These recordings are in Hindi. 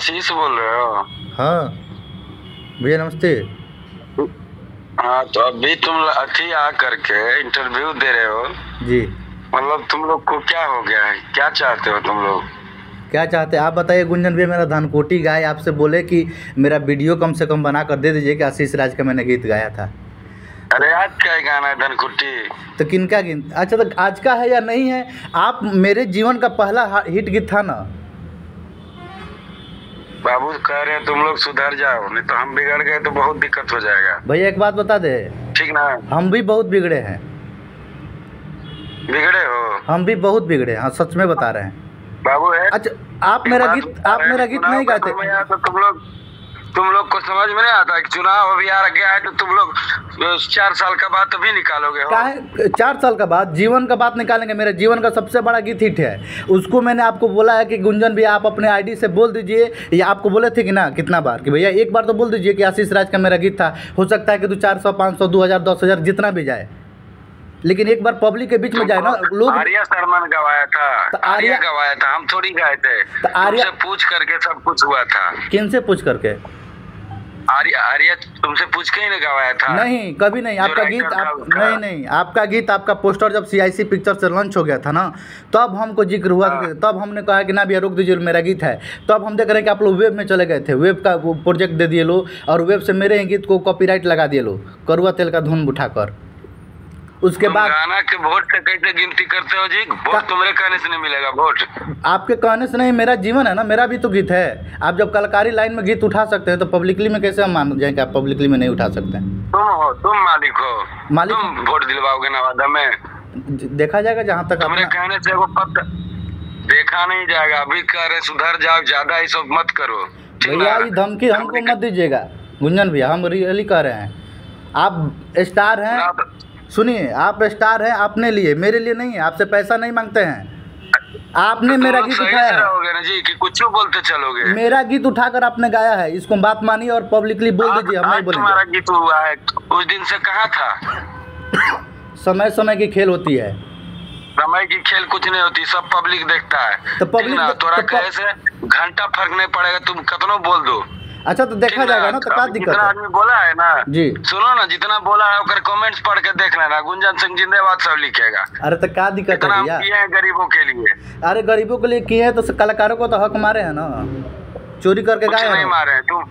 आशीष बोल रहे हो। हाँ। भैया नमस्ते। हाँ तो अभी तुम अथी आ करके इंटरव्यू दे रहे हो। जी। मतलब तुम लोग को क्या हो गया है? क्या चाहते हो तुम लोग? क्या चाहते हैं? आप बताइए गुंजन भैया मेरा धनकोटी गाय आपसे बोले कि मेरा वीडियो कम से कम बना कर दे दीजिए कि आशीष राज का मैंने गीत गाया था। अरे आज का ही गाना है धनकुट्टी तो किनका गीत? अच्छा तो आज का है या नहीं है? आप मेरे जीवन का पहला हिट गीत था ना। बाबू कह रहे हैं तुम लोग सुधर जाओ नहीं तो हम बिगड़ गए तो बहुत दिक्कत हो जाएगा। भैया एक बात बता दे। ठीक ना? हम भी बहुत बिगड़े हैं। बिगड़े हो? हम भी बहुत बिगड़े हैं हाँ सच में बता रहे हैं। बाबू है? अच्छा आप मेरा गीत आप मेरा गीत नहीं गाते। तो तुम लोग तुम लोग को समझ में नहीं आता कि चुनाव अभी आ गया है तो तुम लोग चार साल का बाद तभी निकालोगे हो। काहे? चार साल का बाद? जीवन का बात निकालेंगे। मेरे जीवन का सबसे बड़ा गीत हिट है। उसको मैंने आपको बोला है कि गुंजन भी आप अपने आईडी से बोल दीजिए। या आपको बोले थे कि ना कितना बार? कि भैया एक बार तो बोल दीजिए कि आशीष राज का मेरा गीत था। हो सकता है कि तू चार सौ पाँच सौ दो हज़ार दस हज़ार जितना भी जाए। लेकिन एक बार पब्लिक के बीच में जाए ना लोग आर्या शर्मा ने गवाया था। तो आर्या आर्या- गवाया था। हम थोड़ी गाए थे। तो आर्या- पूछ करके सब कुछ हुआ था। किन से पूछ करके? आर्या तुमसे पूछ के ही नहीं गवाया था। नहीं कभी नहीं आपका गीत आप नहीं नहीं आपका गीत आपका पोस्टर जब सीआईसी पिक्चर से लॉन्च हो गया था ना तब हमको ज़िक्र हुआ हाँ। तब हमने कहा कि ना भैया रुक दीजिए मेरा गीत है। तब हम देख रहे हैं कि आप लोग वेब में चले गए थे। वेब का प्रोजेक्ट दे दिए लो और वेब से मेरे ही गीत को कॉपीराइट लगा दिए लो। करुआ तेल का धुन उठाकर। उसके बाद गाना के वोट से कैसे गिनती करते हो जी वोट तुम्हारे कहने से नहीं मिलेगा वोट आपके कहने से नहीं मेरा जीवन है ना मेरा भी तो गीत है। आप जब कलाकारी लाइन में गीत उठा सकते हैं तो पब्लिकली में कैसे हम मान जाएँ कि आप पब्लिकली में नहीं उठा सकते हैं? तुम हो तुम मालिक हो। मालिक- तुम वोट दिलवाओगे नवादा में। देखा जाएगा जहाँ तक अपना कहने से वो पत्र देखा नहीं जाएगा। अभी कह रहे सुधर जाओ ज़्यादा ही सब मत करो। भैया ये धमकी हमको मत दीजिएगा। गुंजन भैया हम रियली कह रहे हैं। आप स्टार हैं। सुनिए आप स्टार हैं अपने लिए मेरे लिए नहीं है आपसे पैसा नहीं मांगते हैं। आपने तो मेरा तुम गीत उठाया है। ना जी कि कुछ बोलते चलोगे। मेरा गीत उठाकर आपने गाया है इसको बात मानिए और पब्लिकली बोल दीजिए हम नहीं आज तुम्हारा गीत हुआ है उस दिन से कहा था? समय समय की खेल होती है। समय की खेल कुछ नहीं होती सब पब्लिक देखता है। तो? देख- तोरा तो प- कहे से घंटा फ़र्क नहीं पड़ेगा तुम कितनो बोल दो। अच्छा तो देखा जाएगा ना तो क्या दिक्कत है? आदमी बोला है ना जी। सुनो ना जितना बोला है ओकर कमेंट्स पढ़ के देख लेना। गुंजन सिंह जिंदाबाद सब लिखेगा। अरे तो क्या दिक्कत है भैया? किए हैं गरीबों के लिए। अरे गरीबों के लिए किए हैं तो कलाकारों को तो हक मारे है ना। चोरी करके गाए नहीं मारे। हैं तुम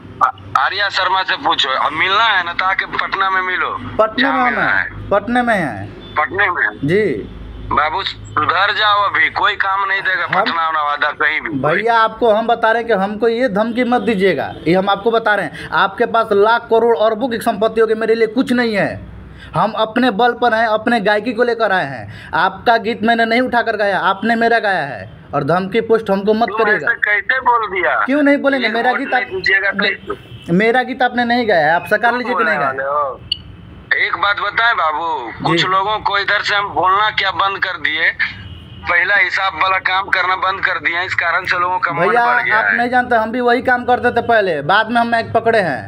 आर्या शर्मा से पूछो। अब मिलना है ना ताकि पटना में मिलो। पटना में हैं। पटने में हैं। पटने में? जी। बाबू सुधर जाओ अभी कोई काम नहीं देगा पटना और नवादा कहीं भी भैया आपको हम बता रहे हैं कि हमको ये धमकी मत दीजिएगा ये हम आपको बता रहे हैं। आपके पास लाख करोड़ अरबों की संपत्ति होगी मेरे लिए कुछ नहीं है। हम अपने बल पर हैं अपने गायकी को लेकर आए हैं। आपका गीत मैंने नहीं उठाकर गाया आपने मेरा गाया है। और धमकी पोस्ट हमको मत तुम करिएगा। कैसे बोल दिया? क्यों नहीं बोलेंगे? मेरा गीत आप मेरा गीत आपने नहीं गाया है आप सकार लीजिए कि नहीं गाया? एक बात बताएँ बाबू कुछ लोगों को इधर से हम बोलना क्या बंद कर दिए? पहला हिसाब वाला काम करना बंद कर दिया इस कारण से लोगों का मन भैया बढ़ गया आप नहीं जानते हम भी वही काम करते थे पहले बाद में हम एक पकड़े हैं।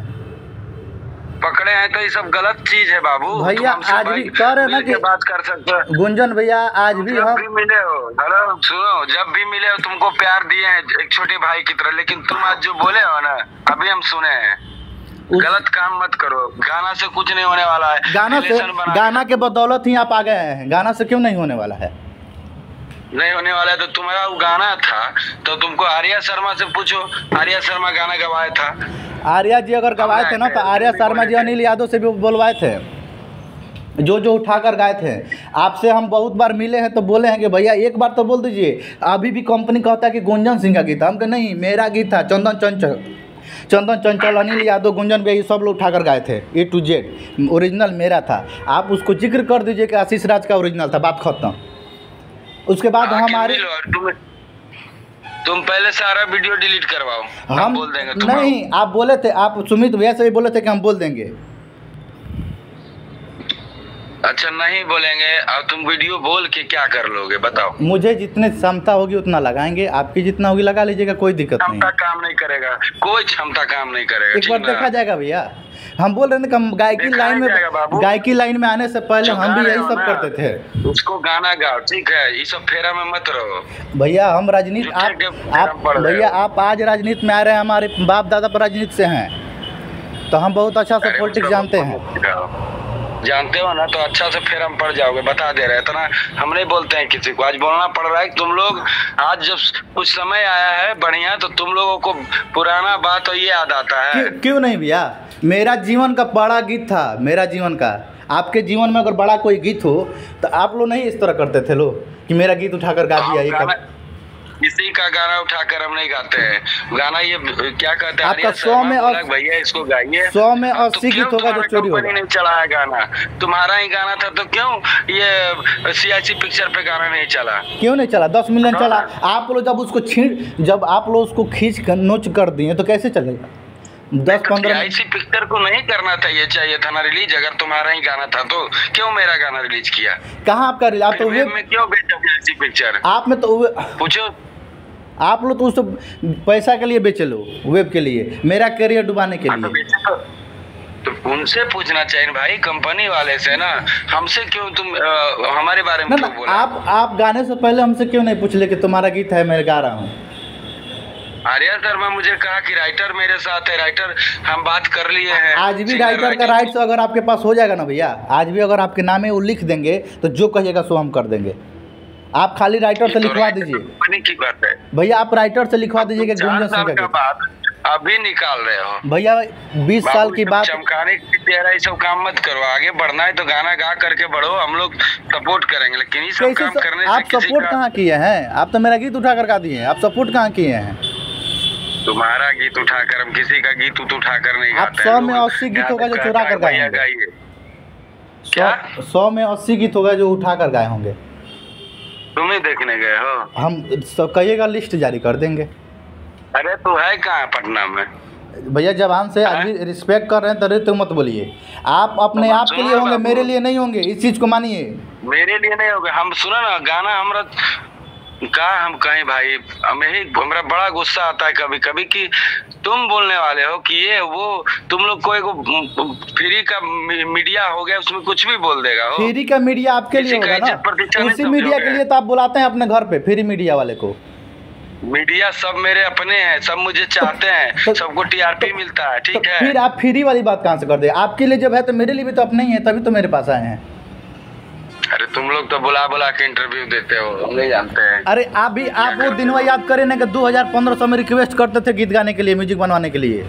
पकड़े हैं तो ये सब गलत चीज़ है बाबू भैया, तुम हमसे आज भी कह रहे ना कि- बात कर सकते हो। गुंजन भैया आज भी हम भी मिले हो हेलो सुनो जब भी मिले हो तुमको प्यार दिए हैं एक छोटे भाई की तरह लेकिन तुम आज जो बोले हो ना अभी हम सुने हैं। उस- गलत काम मत करो। गाना से कुछ नहीं होने वाला है। गाना से गाना के बदौलत ही आप आ गए हैं। गाना से क्यों नहीं होने वाला है? नहीं होने वाला है तो तुम्हारा वो गाना था तो तुमको आर्या शर्मा से पूछो। आर्या शर्मा गाना गवाया था। आर्या जी अगर गवाए थे ना तो आर्या शर्मा जी अनिल यादव से भी बोलवाए थे। जो जो उठाकर गाए थे। आपसे हम बहुत बार मिले हैं तो बोले हैं कि भैया एक बार तो बोल दीजिए। अभी भी कंपनी कहता है कि गुंजन सिंह का गीत। हम कहे नहीं मेरा गीत था चंदन चंचल। चंदन चंचल अनिल यादव गुंजन भैया सब लोग उठाकर गाए थे ए टू जेड ओरिजिनल मेरा था। आप उसको ज़िक्र कर दीजिए कि आशीष राज का ओरिजिनल था बात खत्म। उसके बाद हमारे तुम पहले सारा वीडियो डिलीट करवाओ। हम हम बोल देंगे नहीं आप बोले थे आप सुमित भैया से भी बोले थे कि हम बोल देंगे। अच्छा नहीं बोलेंगे। और तुम वीडियो बोल के क्या कर लोगे बताओ। मुझे जितने क्षमता होगी उतना लगाएँगे। आपकी जितना होगी लगा लीजिएगा कोई दिक्कत नहीं। क्षमता काम नहीं करेगा। कोई क्षमता काम नहीं करेगा एक बार देखा जाएगा भैया। हम बोल रहे थे हम गायकी लाइन में। गायकी लाइन में आने से पहले हम भी यही सब करते थे। उसको गाना गाओ ठीक है? ये सब फेरा में मत रहो। भैया हम राजनीति आप आप भैया आप आज राजनीति में आ रहे हैं हमारे बाप दादा पर राजनीति से हैं। तो हम बहुत अच्छा से पॉलिटिक्स जानते हैं। जानते हो ना तो अच्छा से फिर हम पड़ जाओगे बता दे रहे हैं। इतना हम नहीं बोलते हैं किसी को। आज बोलना पड़ रहा है कि तुम लोग आज जब कुछ समय आया है बढ़िया तो तुम लोगों को पुराना बात तो ये याद आता है। क्यों क्यों नहीं भैया? मेरा जीवन का बड़ा गीत था मेरा जीवन का। आपके जीवन में अगर बड़ा कोई गीत हो तो आप लोग नहीं इस तरह करते थे लोग कि मेरा गीत उठाकर गा दिया ये किसी का गाना उठाकर हम नहीं गाते हैं। गाना ये क्या कहते हैं? आपका सौ में भैया इसको गाइए। सौ में अब अस्सी तो होगा जो चोरी होगा नहीं चलाया गाना? तुम्हारा ही गाना था तो क्यों ये सीआईसी पिक्चर पे गाना नहीं चला? क्यों नहीं चला? दस मिलियन चला। हाँ। आप लोग जब उसको छीन जब आप लोग उसको खींच कर नोच कर दिए तो कैसे चलेगा? दस पंद्रह सीआईसी पिक्चर को नहीं करना था ये चाहिए था ना रिलीज़ अगर तुम्हारा ही गाना था तो क्यों मेरा गाना रिलीज़ किया? कहाँ आपका रिल- आप तो वेब में क्यों बेचा पिक्चर आप में तो पूछो। आप लोग तो उसको पैसा के लिए बेचे लो वेब के लिए मेरा करियर डुबाने के हाँ, तो लिए। तो उनसे पूछना चाहिए भाई कंपनी वाले से ना हमसे क्यों तुम अ, हमारे बारे में क्यों बोला? आप आप गाने से पहले हमसे क्यों नहीं पूछ ले कि तुम्हारा गीत है मैं गा रहा हूँ? आर्या शर्मा मुझे कहा कि राइटर मेरे साथ है राइटर हम बात कर लिए हैं। आज भी सिंगर राइटर का राइट्स अगर आपके पास हो जाएगा ना भैया आज भी अगर आपके नामे वो लिख देंगे तो जो कहिएगा सो हम कर देंगे। आप खाली राइटर से तो लिखवा दीजिए। भैया आप राइटर से लिखवा दीजिए कि गुंजन सिंह का बात अभी निकाल रहे हो। भैया बीस साल की बात चमकाने की ये सब काम मत करो। आगे बढ़ना है तो गाना गा करके बढ़ो। हम लोग सपोर्ट करेंगे लेकिन ये सब काम स- करने आप सपोर्ट का कहाँ किए हैं? आप तो मेरा गीत उठा कर गा दिए आप सपोर्ट कहाँ किए हैं? तुम्हारा गीत उठाकर हम किसी का गीत उठा कर नहीं आप सौ में अस्सी गीत होगा जो चुरा कर गाए गाइए। क्या? सौ में अस्सी गीत होगा जो उठा कर गाए होंगे। तुम ही देखने गए हो? हम सब कहिएगा लिस्ट जारी कर देंगे। अरे तू है कहाँ पटना में? भैया जवान से आदमी रिस्पेक्ट कर रहे हैं तभी तो मत बोलिए। आप अपने तो आप के लिए होंगे मेरे लिए नहीं होंगे इस चीज़ को मानिए। मेरे लिए नहीं होगा हम सुना ना गाना हमरा का हम कहें भाई हमें ही हमरा बड़ा गुस्सा आता है कभी कभी कि तुम बोलने वाले हो कि ये वो तुम लोग को एगो फ्री का मीडिया हो गया उसमें कुछ भी बोल देगा हो। फ्री का मीडिया आपके लिए होगा ना? उसी मीडिया के लिए तो आप बुलाते हैं अपने घर पे फ्री मीडिया वाले को। मीडिया सब मेरे अपने हैं सब मुझे चाहते हैं तो- सबको टीआरपी मिलता है तो ठीक है? फिर आप फ्री वाली बात कहाँ से कर दे? आपके लिए जब है तो मेरे लिए भी तो अपने ही है तभी तो मेरे पास आए हैं। तुम लोग तो बुला बुला के इंटरव्यू देते हो हम नहीं जानते हैं। अरे आप भी आप वो दिनवा याद करें ना कि 2015 में रिक्वेस्ट करते थे गीत गाने के लिए म्यूज़िक बनवाने के लिए।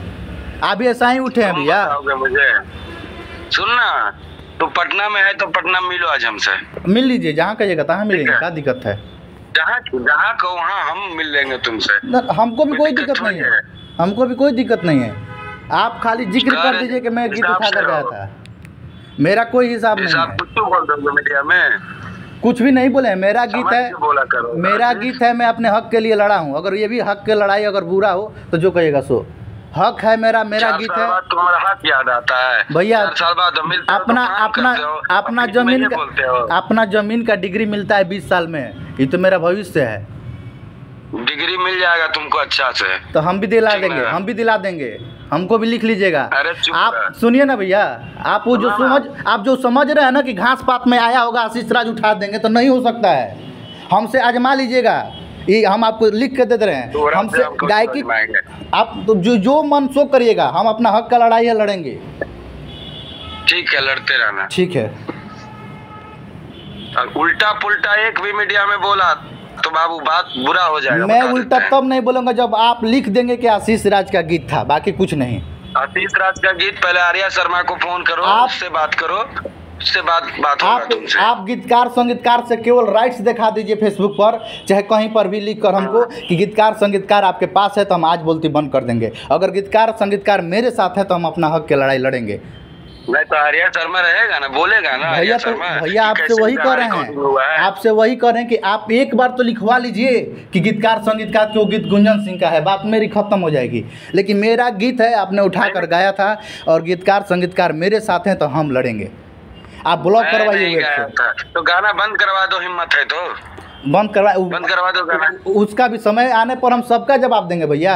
आप भी ऐसा ही उठे हैं भैया। मुझे? सुन ना तू पटना में है तो पटना मिलो आज हमसे। मिल लीजिए जहाँ कहिएगा तहाँ मिलेंगे क्या दिक्कत है? जहाँ जहाँ कहो वहाँ हम मिल लेंगे तुमसे। हमको भी कोई दिक्कत नहीं है। हमको भी कोई दिक्कत नहीं है। आप खाली ज़िक्र कर कर- दीजिए कि मैं गीत उठा कर गया था। मेरा कोई हिसाब नहीं है। कुछ तो बोल दोगे मीडिया में? कुछ भी नहीं बोले मेरा गीत है बोला करो मेरा गीत है मैं अपने हक के लिए लड़ा हूँ। अगर ये भी हक के लड़ाई अगर बुरा हो तो जो कहेगा सो। हक है मेरा मेरा गीत है। तुम्हारा हक याद आता है। भैया, तो अपना अपना अपना ज़मीन का अपना ज़मीन का डिग्री मिलता है बीस साल में। ये तो मेरा भविष्य है। डिग्री मिल जाएगा तुमको अच्छा से। तो हम भी दिला देंगे हम भी दिला देंगे। हमको भी लिख लीजिएगा। आप सुनिए ना भैया आप वो जो समझ आप जो समझ रहे हैं ना कि घास पात में आया होगा आशीष राज उठा देंगे तो नहीं हो सकता है। हमसे आजमा लीजिएगा। ये हम आपको लिख के दे दे रहे हैं। हमसे गायकी आप तो जो जो मन सो करिएगा हम अपना हक का लड़ाई है लड़ेंगे। ठीक है लड़ते रहना। ठीक है। उल्टा पुल्टा एक भी मीडिया में बोला तो बाबू बात बुरा हो जाएगा मैं उल्टा तब नहीं बोलूँगा जब आप लिख देंगे कि आशीष राज का गीत था बाकी कुछ नहीं। आशीष राज का गीत पहले आर्या शर्मा को फ़ोन करो आप- उससे बात करो उससे बात बात आप आप गीतकार संगीतकार से केवल राइट्स दिखा दीजिए फेसबुक पर चाहे कहीं पर भी लिख कर हमको कि गीतकार संगीतकार आपके पास है तो हम आज बोलती बंद कर देंगे। अगर गीतकार संगीतकार मेरे साथ है तो हम अपना हक की लड़ाई लड़ेंगे। नहीं तो आर्या शर्मा रहेगा ना बोलेगा ना भैया तो भैया आपसे वही कर रहे हैं। आपसे वही कर रहे हैं कि आप एक बार तो लिखवा लीजिए कि गीतकार संगीतकार के वो गीत गुंजन सिंह का है। बात मेरी खत्म हो जाएगी। लेकिन मेरा गीत है आपने उठा कर गाया था और गीतकार संगीतकार मेरे साथ हैं तो हम लड़ेंगे। आप ब्लॉक करवाइए तो गाना बंद करवा दो हिम्मत है तो। बंद करवा बंद करवा दो उसका भी समय आने पर हम सबका जवाब देंगे भैया।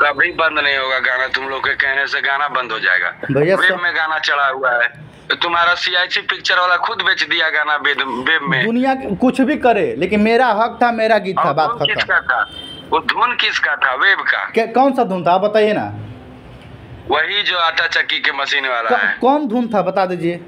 कभी बंद नहीं होगा गाना तुम लोग के कहने से गाना बंद हो जाएगा। वेब में गाना चढ़ा हुआ है। तो तुम्हारा सीआईसी पिक्चर वाला खुद बेच दिया गाना वेब में। दुनिया कुछ भी करे लेकिन मेरा हक था मेरा गीत था बात खत्म। था? वो धुन किसका था? वेब का। कौन सा धुन था आप बताइए ना। वही जो आटा चक्की के मशीन वाला है। कौन धुन था बता दीजिए।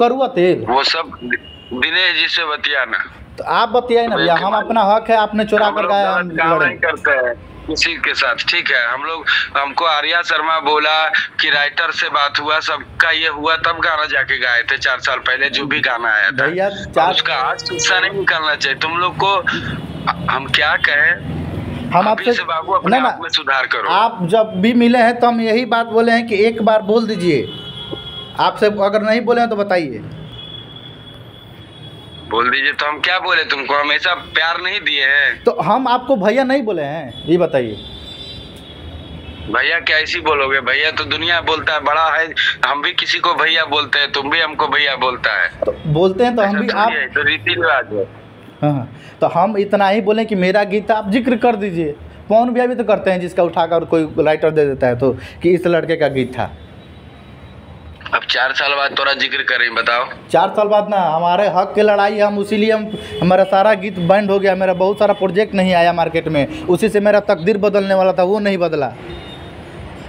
करुआ तेल। वो सब दिनेश जी से बतिया ना। तो आप बताइए ना भैया हम अपना हक है आपने चुरा कर गाया हम लड़े। करते हैं। किसी के साथ ठीक है? हम लोग हमको आर्या शर्मा बोला कि राइटर से बात हुआ सबका ये हुआ तब गाना जाके गाए थे चार साल पहले जो भी गाना आया था। चार उसका आज किस्सा नहीं निकालना चाहिए। तुम लोग को हम क्या कहें? हम आपसे बाबू अपने ना आप ना सुधार करो। आप जब भी मिले हैं तो हम यही बात बोले हैं कि एक बार बोल दीजिए। आपसे अगर नहीं बोले हैं तो बताइए। बोल दीजिए तो हम क्या बोले तुमको? हमेशा प्यार नहीं दिए हैं। तो हम आपको भैया नहीं बोले हैं? ये बताइए। भैया क्या ऐसी बोलोगे? भैया तो दुनिया बोलता है बड़ा है। हम भी किसी को भैया बोलते हैं तुम भी हमको भैया बोलता है। तो बोलते हैं तो हम भी आप तो रीति रिवाज है। हाँ हाँ। तो हम इतना ही बोले कि मेरा गीत आप ज़िक्र कर दीजिए। भैया भी तो करते हैं जिसका उठाकर कोई राइटर दे देता है तो कि इस लड़के का गीत था। अब चार साल बाद तोरा ज़िक्र करें, बताओ। चार साल बाद ना, हमारे हक की लड़ाई है हम इसीलिए हम, हमारा सारा गीत बैंड हो गया, मेरा बहुत सारा प्रोजेक्ट नहीं आया मार्केट में। उसी से मेरा तकदीर बदलने वाला था, वो नहीं बदला।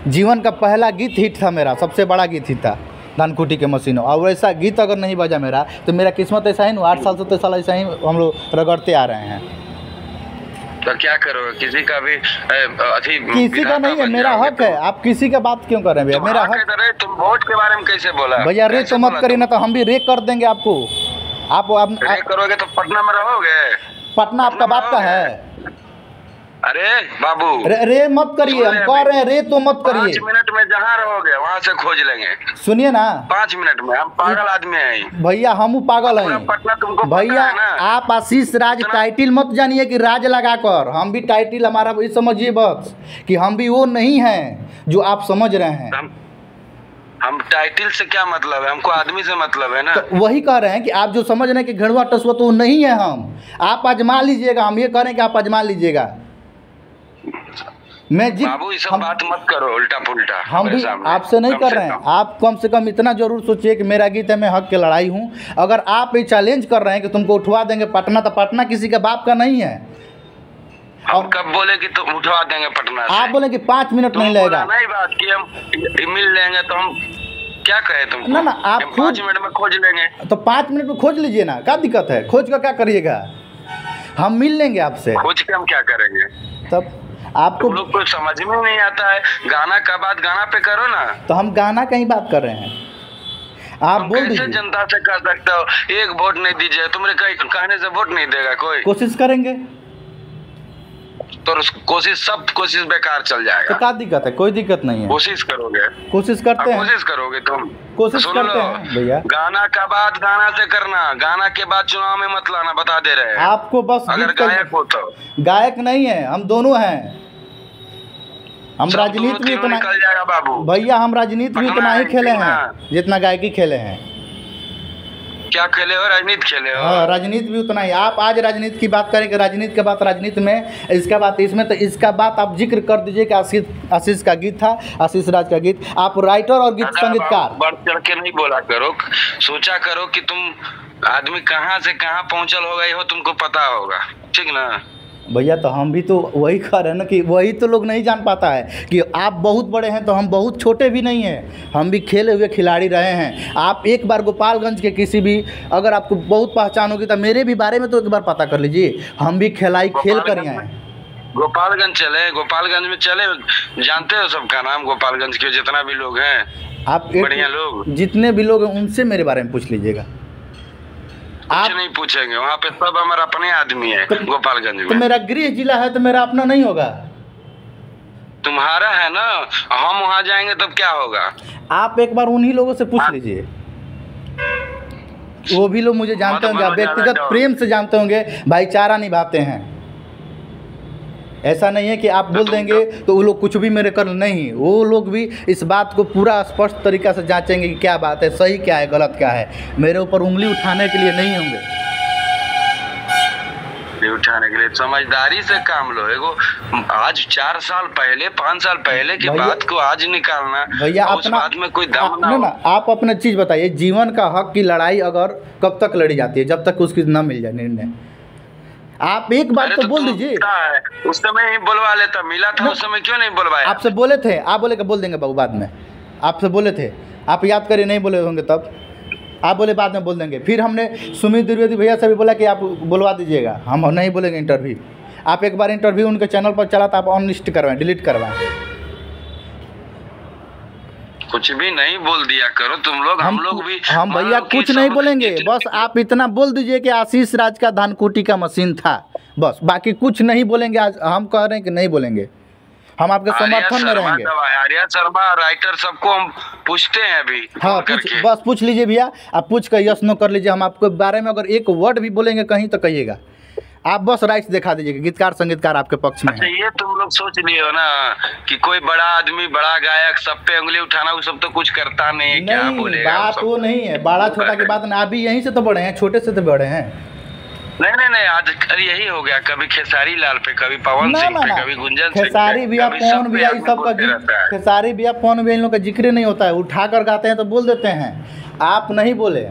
जीवन का पहला गीत हिट था मेरा, सबसे बड़ा गीत हिट था धानकुटी के मशीनों। और वैसा गीत अगर नहीं बजा मेरा तो मेरा किस्मत ऐसा ही ना आठ साल सत्तर साल ऐसा ही हम लोग रगड़ते आ रहे हैं। तो क्या करोगे किसी का भी अभी अथी किसी का नहीं है मेरा हक है। आप किसी का बात क्यों कर रहे हैं भैया? मेरा हक है तो तुम वोट के बारे में कैसे बोला? भैया रेक तो मत करिए ना तो हम भी रेक कर देंगे आपको। आप, आप, आप करोगे तो पटना में रहोगे? पटना आपका बाप का है। अरे बाबू। रे, रे मत करिए हम कह रहे हैं रे तो मत पाँच करिए मिनट में जहाँ रहोगे वहाँ से खोज लेंगे। सुनिए ना। पाँच मिनट में हम पागल आदमी हैं। भैया हम पागल हैं। भैया आप आशीष राज टाइटिल मत जानिए कि राज लगाकर हम भी टाइटिल हमारा ये समझिए बस कि हम भी वो नहीं हैं जो आप समझ रहे हैं। हम टाइटिल से क्या मतलब है? हमको आदमी से मतलब है ना? तो वही कह रहे हैं कि आप जो समझ रहे हैं कि घड़ुआ टसुआ तो नहीं है हम। आप आजमा लीजिएगा हम ये कह रहे हैं कि आप आजमा लीजिएगा। मैं जी बाबू ये सब हम- बात मत करो उल्टा पुल्टा हम भी आपसे नहीं कर रहे हैं। आप कम से कम इतना ज़रूर सोचिए कि मेरा गीत है मैं हक की लड़ाई हूँ। अगर आप ये चैलेंज कर रहे हैं कि तुमको उठवा देंगे पटना तो पटना किसी के बाप का नहीं है। हम कब बोले कि तुम उठवा देंगे पटना से? आप बोले कि पाँच मिनट नहीं लगेगा। नहीं बात कि हम मिल लेंगे तो हम क्या कहे तुमको? ना, ना, आप पाँच मिनट में खोज लेंगे। तो पाँच मिनट में खोज लीजिए ना क्या दिक्कत है? खोज कर क्या करिएगा? हम मिल लेंगे आपसे। खोज के हम क्या करेंगे? तब आपको तो लोग को समझ में नहीं आता है। गाना का बात गाना पे करो ना। तो हम गाना का ही बात कर रहे हैं? आप बोल कैसे दीजिए। जनता से कर सकते हो? एक वोट नहीं दीजिए। तुम्हारे कहीं- कहने से वोट नहीं देगा कोई। कोशिश करेंगे। तो कोशिश सब कोशिश बेकार चल तो जाएगा क्या दिक्कत है? कोई दिक्कत नहीं है। कोशिश करोगे। कोशिश करते हैं कोशिश करोगे तुम। कोशिश करते हैं भैया। गाना का बात गाना से करना गाना के बाद चुनाव में मत लाना बता दे रहे हैं। आपको बस अगर गायक हो तो। गायक नहीं है हम दोनों हैं। हम राजनीति भी इतना बाबू। भैया हम राजनीति भी इतना ही खेले हैं जितना गायकी खेले हैं। क्या खेले हो? राजनीति खेले हो? हाँ राजनीति भी उतना ही। आप आज राजनीति की बात करें कि राजनीति के बात राजनीति में इसका बात इसमें तो इसका बात आप ज़िक्र कर दीजिए कि आशीष आशीष का गीत था आशीष राज का गीत। आप राइटर और गीत संगीतकार। बढ़ चढ़ के नहीं बोला करो सोचा करो कि तुम आदमी कहाँ से कहाँ पहुँचल होगा ये हो तुमको पता होगा। ठीक ना? भैया तो हम भी तो वही कह रहे हैं ना कि वही तो लोग नहीं जान पाता है कि आप बहुत बड़े हैं तो हम बहुत छोटे भी नहीं हैं। हम भी खेले हुए खिलाड़ी रहे हैं। आप एक बार गोपालगंज के किसी भी अगर आपको बहुत पहचान होगी तो मेरे भी बारे में तो एक बार पता कर लीजिए। हम भी खिलाई खेल कर आए हैं। गोपालगंज चले गोपालगंज में चले। जानते हो सबका नाम गोपालगंज के जितना भी लोग हैं। आप बढ़िया लोग। जितने भी लोग हैं उनसे मेरे बारे में पूछ लीजिएगा। आप नहीं पूछेंगे वहाँ पे सब हमारा अपने आदमी है तो- गोपालगंज तो मेरा गृह जिला है तो मेरा अपना नहीं होगा? तुम्हारा है ना? हम वहाँ जाएँगे तब क्या होगा? आप एक बार उन्हीं लोगों से पूछ लीजिए। वो भी लोग मुझे जानते होंगे आप व्यक्तिगत प्रेम से जानते होंगे भाईचारा निभाते हैं। ऐसा नहीं है कि आप बोल देंगे तो वो लोग कुछ भी मेरे कर नहीं वो लोग भी इस बात को पूरा स्पष्ट तरीका से जांचेंगे कि क्या बात है सही क्या है गलत क्या है। मेरे ऊपर उंगली उठाने के लिए नहीं होंगे। उठाने के लिए समझदारी से काम लो एगो आज चार साल पहले पाँच साल पहले की बात को आज निकालना भैया उस अपना बात में कोई दम ना ना आप अपना चीज़ बताइए जीवन का हक की लड़ाई अगर कब तक लड़ी जाती है जब तक उसकी ना मिल जाए निर्णय? आप एक बात अरे तो बोल दीजिए। उस समय ही बुलवा लेता मिला था उस समय क्यों नहीं बुलवाया? आपसे बोले थे आप बोले बोल देंगे बाबू बाद में। आपसे बोले थे आप याद करिए नहीं बोले होंगे तब। आप बोले बाद में बोल देंगे। फिर हमने सुमित द्विवेदी भैया से भी बोला कि आप बुलवा दीजिएगा। हम नहीं बोलेंगे इंटरव्यू आप एक बार इंटरव्यू उनके चैनल पर चला तो आप अनलिस्ट करवाएँ डिलीट करवाएँ। कुछ भी नहीं बोल दिया करो तुम लोग हम, लोग भी हम भैया कुछ नहीं बोलेंगे बस आप इतना बोल दीजिए कि आशीष राज का धानकुटी का मशीन था बस बाकी कुछ नहीं बोलेंगे आज हम कह रहे हैं कि नहीं बोलेंगे। हम आपके समर्थन में रहेंगे। आर्या शर्मा राइटर सबको हम पूछते हैं अभी हाँ पूछ बस पूछ लीजिए भैया आप पूछ कर यस नो कर लीजिए हम आपके बारे में अगर एक वर्ड भी बोलेंगे कहीं तो कहिएगा। आप बस राइट्स दिखा दीजिए कि गीतकार संगीतकार आपके पक्ष में अच्छा ये तुम लोग सोच लिए हो ना कि कोई बड़ा आदमी बड़ा गायक सब पे उंगली उठाना वो सब तो कुछ करता नहीं है क्या बोलेगा बात वो नहीं है। बड़ा छोटा की बात नहीं आप भी यहीं से तो बड़े हैं छोटे से तो बड़े हैं। नहीं नहीं नहीं आज यही हो गया कभी खेसारी लाल पे कभी पवन सिंह पे कभी गुंजन खेसारी भैया पवन भैया इस सब का। खेसारी भैया पवन भैया इन लोग का ज़िक्र नहीं होता है उठा कर गाते हैं तो बोल देते हैं। आप नहीं बोले।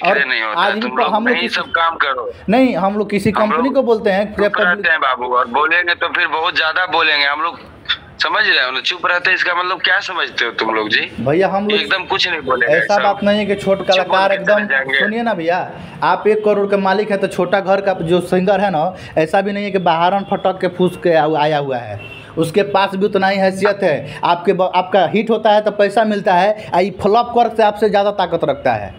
और नहीं आज भी तुम तो लोग हम लोग सब काम करो। नहीं हम लोग किसी कंपनी को बोलते हैं रहते हैं बाबू और बोलेंगे तो फिर बहुत ज़्यादा बोलेंगे। हम लोग समझ रहे हो ना चुप रहते इसका मतलब क्या समझते हो तुम लोग जी? भैया हम लोग एकदम कुछ नहीं बोलेगा ऐसा बात नहीं है कि छोट कलाकार एकदम सुनिए ना भैया आप एक करोड़ के मालिक है तो छोटा घर का जो सिंगर है ना ऐसा भी नहीं है कि बाहरन फटक के फूस के आया हुआ है। उसके पास भी उतना ही हैसियत है। आपके आपका हिट होता है तो पैसा मिलता है आ ये फ्लॉप वर्क से आपसे ज़्यादा ताकत रखता है।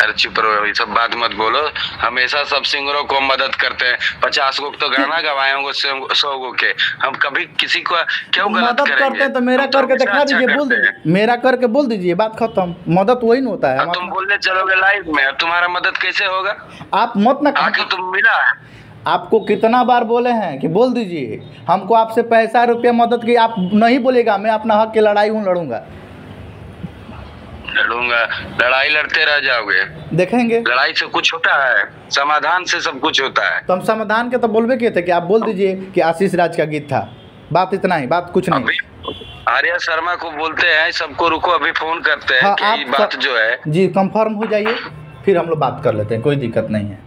अरे चुप रहो ये सब बात मत बोलो। हमेशा सब सिंगरों को मदद करते हैं। पचास गो तो गाना गवाए होंगे सौ- गो के। हम कभी किसी को क्यों गलत मदद करेंगे? करते हैं तो मेरा तो करके दिखा अच्छा दीजिए बोल दीजिए। मेरा करके बोल दीजिए बात खत्म। मदद वही ना होता है तुम बोलने चलोगे लाइव में तुम्हारा मदद कैसे होगा? आप मत ना आके तुम मिला आपको कितना बार बोले हैं कि बोल दीजिए। हमको आपसे पैसा रुपया मदद की आप नहीं बोलेगा मैं अपना हक की लड़ाई हूँ लड़ूँगा। लड़ूँगा। लड़ाई लड़ते रह जाओगे। देखेंगे। लड़ाई से कुछ होता है समाधान से सब कुछ होता है। तो हम समाधान के तो बोलबे किए थे कि आप बोल दीजिए कि आशीष राज का गीत था। बात इतना ही बात कुछ नहीं। आर्या शर्मा को बोलते हैं सबको रुको अभी फ़ोन करते हैं हाँ, कि बात जो है। जी कंफर्म हो जाइए फिर हम लोग बात कर लेते हैं कोई दिक्कत नहीं है।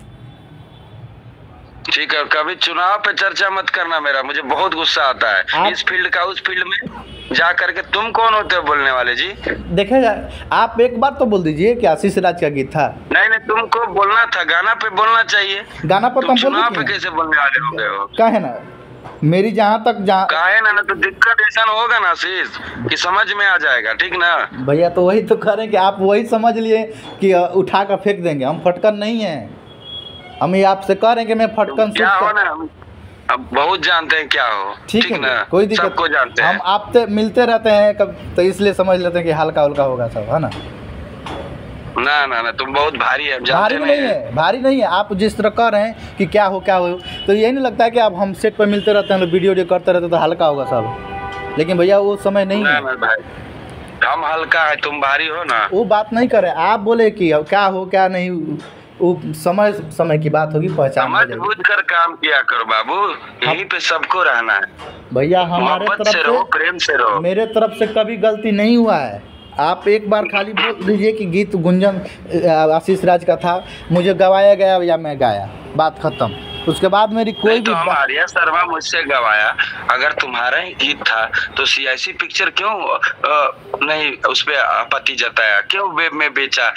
ठीक है कभी चुनाव पे चर्चा मत करना मेरा मुझे बहुत गुस्सा आता है। आप- इस फ़ील्ड का उस फ़ील्ड में जा करके तुम कौन होते हो बोलने वाले जी? देखेगा आप एक बार तो बोल दीजिए कि आशीष राज का गीत था। नहीं नहीं तुमको बोलना था गाना पे बोलना चाहिए। गाना पर तुम चुनाव पे कैसे बोलने वाले हो गए हो? क्या है ना? मेरी जहाँ तक जहाँ काहे ना ना तो दिक्कत ऐसा होगा ना आशीष कि समझ में आ जाएगा ठीक ना? भैया तो वही तो कह रहे हैं कि आप वही समझ लिए कि उठा कर फेंक देंगे। हम फटकन नहीं है। हम ये आपसे कह रहे हैं कि मैं फटकन क्या हो ना अब बहुत जानते हैं क्या हो। ठीक है ना? कोई दिक्कत सबको जानते हैं। हम आपसे मिलते रहते हैं कब तो इसलिए समझ लेते हैं कि हल्का उल्का होगा सब है ना? ना ना ना तुम बहुत भारी है भारी नहीं है। भारी नहीं है। आप जिस तरह कह रहे हैं कि क्या हो क्या हो तो यही नहीं लगता है कि आप हम सेट पर मिलते रहते हैं वीडियो वीडियो करते रहते तो हल्का होगा सब। लेकिन भैया वो समय नहीं है। ना भाई हम हल्का है तुम भारी हो ना। वो बात नहीं करे। आप बोले कि क्या हो क्या नहीं वो समय समय की बात होगी पहचान हो समझ बूझ कर काम किया करो बाबू यहीं पे सबको रहना है। भैया हमारे मोहब्बत से रहो प्रेम से रहो। मेरे तरफ़ से कभी गलती नहीं हुआ है। आप एक बार खाली बोल दीजिए कि गीत गुंजन आशीष राज का था मुझे गवाया गया या मैं गाया? बात खत्म। उसके बाद मेरी कोई नहीं भी तो आर्या शर्मा मुझसे गवाया। अगर तुम्हारा ही गीत था तो सियासी पिक्चर क्यों अ, नहीं उस पर आपत्ति जताया? क्यों वेब में बेचा?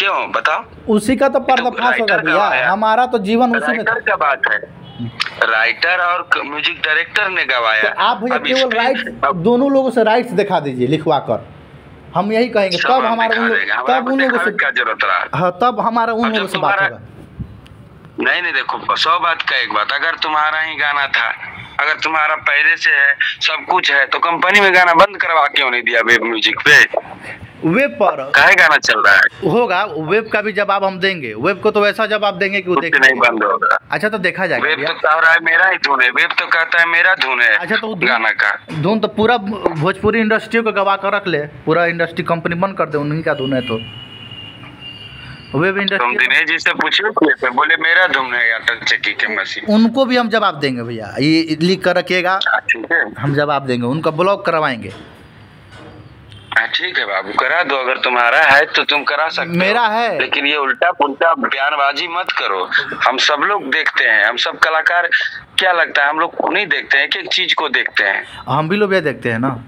क्यों? बताओ। उसी का तो पर्दाफाश होगा भैया। हमारा तो जीवन उसी में था। राइटर का बात है? राइटर और म्यूज़िक डायरेक्टर ने गवाया। तो आप भैया केवल राइट्स दोनों लोगों से राइट्स दिखा दीजिए लिखवा कर। हम यही कहेंगे तब हमारा उन तब उन लोगों से क्या ज़रूरत रहा। हाँ तब हमारा उन लोगों से बात होगा। नहीं नहीं देखो सौ बात का एक बात। अगर तुम्हारा ही गाना था अगर तुम्हारा पहले से है सब कुछ है तो कंपनी में गाना बंद करवा क्यों नहीं दिया वेब म्यूज़िक पे? वेब पर। काहे गाना चल रहा है? होगा वेब का भी जवाब हम देंगे। वेब को तो वैसा जवाब देंगे कि वो देख नहीं बंद होगा अच्छा तो देखा जाएगा वेब तो कह रहा है मेरा ही धुन है वेब तो कहता है मेरा धुन है अच्छा तो गाना का। धुन तो पूरा भोजपुरी इंडस्ट्री को गवा कर रख ले। पूरा इंडस्ट्री कंपनी बंद कर दे उन्हीं का धुन है तो। वेब तुम इंडस्ट्री दिनेश जी से पूछे तो बोले मेरा धुन है अटल चक्की के मशीन। उनको भी हम जवाब देंगे भैया। ये लिख कर रखिएगा। हाँ, हम जवाब देंगे उनका ब्लॉक करवाएँगे। ठीक है बाबू करा दो अगर तुम्हारा है तो तुम करा सकते हो। मेरा है। लेकिन ये उल्टा पुल्टा बयानबाजी मत करो। हम सब लोग देखते हैं हम सब कलाकार क्या लगता है हम लोग नहीं देखते हैं एक एक चीज़ को देखते हैं। हम भी लोग ये देखते हैं ना।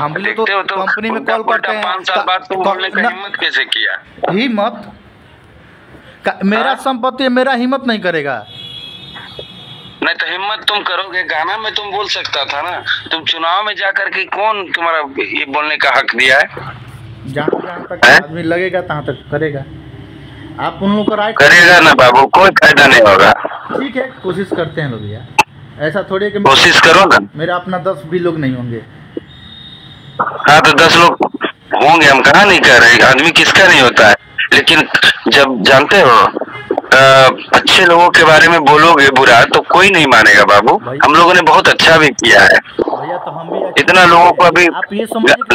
हम भी देखते हो तो तो कंपनी में कॉल करते हैं। पाँच साल बाद तुम का- बोलने हिम्मत कैसे किया? हिम्मत? मेरा हाँ? संपत्ति मेरा हिम्मत नहीं करेगा। नहीं तो हिम्मत तुम करोगे गाना में तुम बोल सकता था ना। तुम चुनाव में जा करके कौन तुम्हारा ये बोलने का हक दिया है? जहाँ जहाँ तक आदमी लगेगा तहाँ तक करेगा। आप उन लोग को राइट करेगा ना बाबू कोई फ़ायदा नहीं होगा। ठीक है कोशिश करते हैं लोग भैया ऐसा थोड़ी कि कोशिश करो ना। मेरा अपना दस भी लोग नहीं होंगे। हाँ तो दस लोग होंगे हम कहा नहीं कर रहे? आदमी किसका नहीं होता है? लेकिन जब जानते हो अच्छे लोगों के बारे में बोलोगे बुरा तो कोई नहीं मानेगा बाबू। हम लोगों ने बहुत अच्छा भी किया है। भैया तो हम भी इतना लोगों को अभी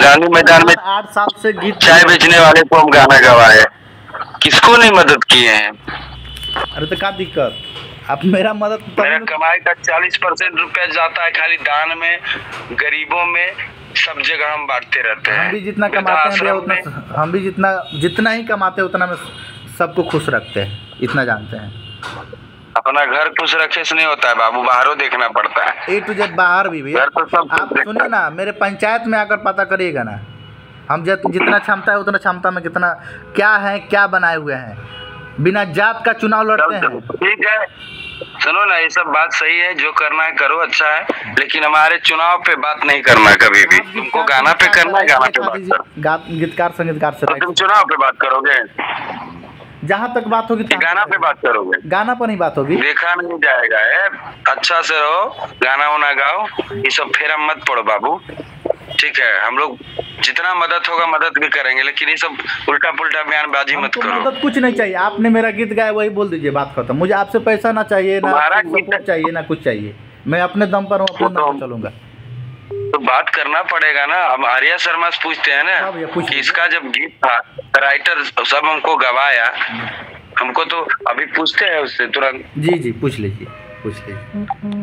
गांधी मैदान में आठ साल से गीत चाय बेचने वाले को हम गाना गवाए किसको नहीं मदद किए हैं? अरे तो क्या दिक्कत। आप मेरा मदद मेरा तभी- कमाई का चालीस परसेंट रुपया जाता है खाली दान में गरीबों में सब जगह हम बांटते रहते हैं। हम भी जितना कमाते हैं उतना हम भी जितना जितना ही कमाते हैं उतना में सबको खुश रखते हैं। इतना जानते हैं। अपना घर खुश रखे से नहीं होता है बाबू बाहरों देखना पड़ता है। ए टू जेड बाहर भी भैया। तो आप सुनिए ना मेरे पंचायत में आकर पता करिएगा ना। हम जित जितना क्षमता है उतना क्षमता में कितना क्या है क्या बनाए हुए हैं। बिना जात का चुनाव लड़ते हैं। ठीक है। सुनो ना ये सब बात सही है जो करना है करो अच्छा है। लेकिन हमारे चुनाव पे बात नहीं करना कभी भी। तुमको गाना पे करना है गाना पे बात करो। गीतकार संगीतकार से तुम चुनाव पे बात करोगे। जहाँ तक बात होगी गाना पे बात करोगे? गाना पर ही बात होगी। देखा नहीं जाएगा है? अच्छा से रहो गाना वाना गाओ ये सब फेरा मत पड़ो बाबू। ठीक है हम लोग जितना मदद होगा मदद भी करेंगे लेकिन ये सब उल्टा पुल्टा बयानबाजी मत करो। मदद कुछ नहीं चाहिए। आपने मेरा गीत गाया वही बोल दीजिए बात खत्म। मुझे आपसे पैसा ना चाहिए ना चाहिए ना कुछ चाहिए। मैं अपने दम पर हूँ अपने तो- चलूँगा। बात करना पड़ेगा ना। हम आर्या शर्मा से पूछते हैं हाँ ना कि इसका जब गीत था राइटर सब हमको गवाया। हमको तो अभी पूछते हैं उससे तुरंत। जी जी पूछ लीजिए पूछ लीजिए।